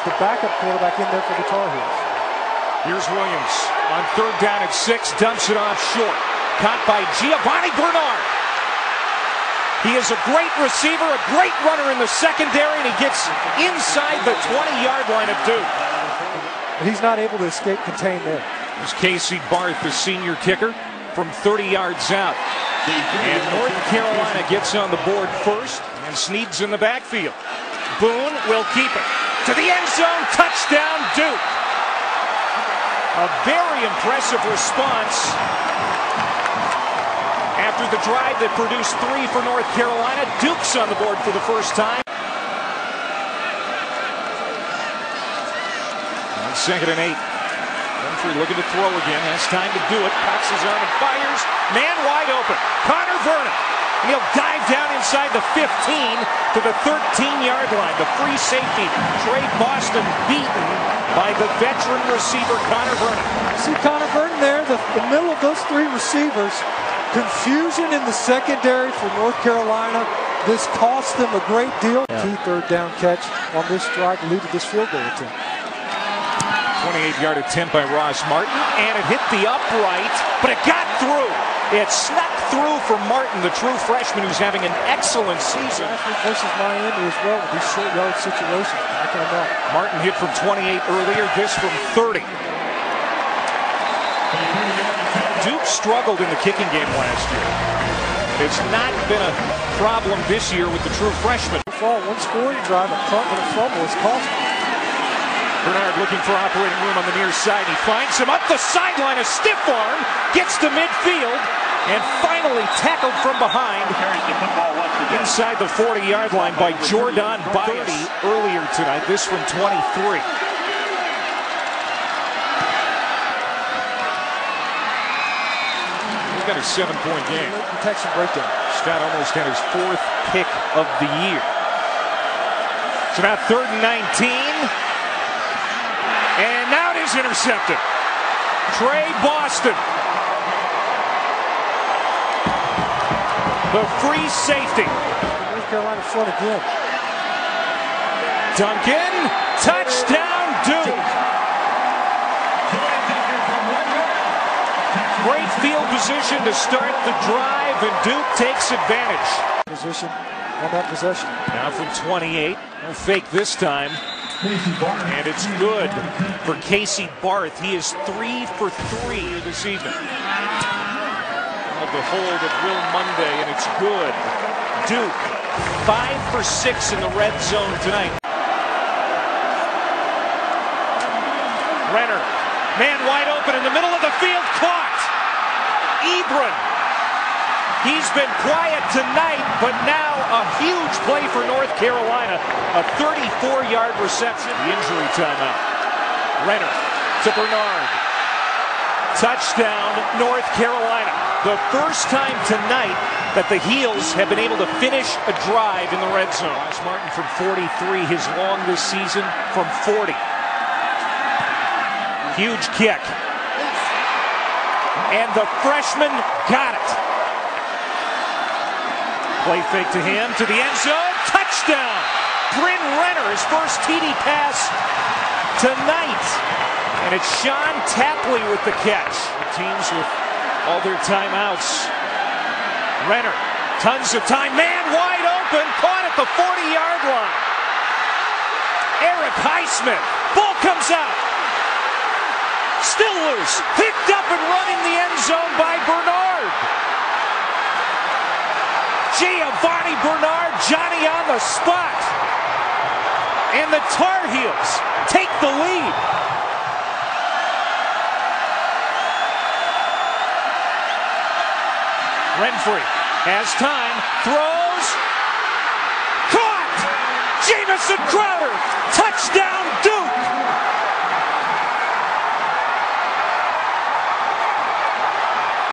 The backup quarterback in there for the Tar Heels. Here's Williams on third down at six, dumps it off short. Caught by Giovani Bernard. He is a great receiver, a great runner in the secondary, and he gets inside the 20-yard line of Duke. But he's not able to escape contain there. There's Casey Barth, the senior kicker, from 30 yards out. And North Carolina gets on the board first, and Snead's in the backfield. Boone will keep it. To the end zone, touchdown Duke. A very impressive response after the drive that produced three for North Carolina. Duke's on the board for the first time. And second and eight. Renfree looking to throw again. Has time to do it. Cocks his arm and fires. Man wide open. Conner Vernon. And he'll dive down inside the 15 to the 13-yard line. The free safety, Tre Boston, beaten by the veteran receiver, Conner Vernon. See Conner Vernon there, the, the middle of those three receivers. Confusion in the secondary for North Carolina. This cost them a great deal. Yeah. Key third down catch on this drive to lead to this field goal attempt. 28-yard attempt by Ross Martin, and it hit the upright, but it got through. It snuck through for Martin, the true freshman who's having an excellent season. Versus Miami as well with these short yard situations. I can know. Martin hit from 28 earlier, this from 30. Duke struggled in the kicking game last year. It's not been a problem this year with the true freshman. One scoring drive, a punt and a fumble is costing. Bernard looking for operating room on the near side. He finds him up the sideline. A stiff arm gets to midfield and finally tackled from behind inside the 40-yard line by Jordan Bias earlier tonight. This from 23. He's got a seven-point game. Protection breakdown. Scott almost had his fourth pick of the year. So now third and 19. And now it is intercepted. Tre Boston. The free safety. North Carolina front again. Duncan. Touchdown Duke. Great field position to start the drive, and Duke takes advantage. Position on that possession. Now from 28. No fake this time. And it's good for Casey Barth. He is three for three this evening. The hold of Will Monday, and it's good. Duke, five for six in the red zone tonight. Renner, man wide open in the middle of the field, caught. Ebron He's been quiet tonight, but now a huge play for North Carolina. A 34-yard reception. The injury timeout. Renner to Bernard. Touchdown, North Carolina. The first time tonight that the Heels have been able to finish a drive in the red zone. Ross Martin from 43, his long this season from 40. Huge kick. And the freshman got it. Play fake to him, to the end zone, touchdown! Bryn Renner, his first TD pass tonight. And it's Sean Tapley with the catch. The teams with all their timeouts. Renner, tons of time, man wide open, caught at the 40-yard line. Erik Highsmith, ball comes out. Still loose, picked up and run in the end zone by Bernard. Giovani Bernard, Johnny on the spot. And the Tar Heels take the lead. Renfree has time, throws, caught! Jamison Crowder, touchdown!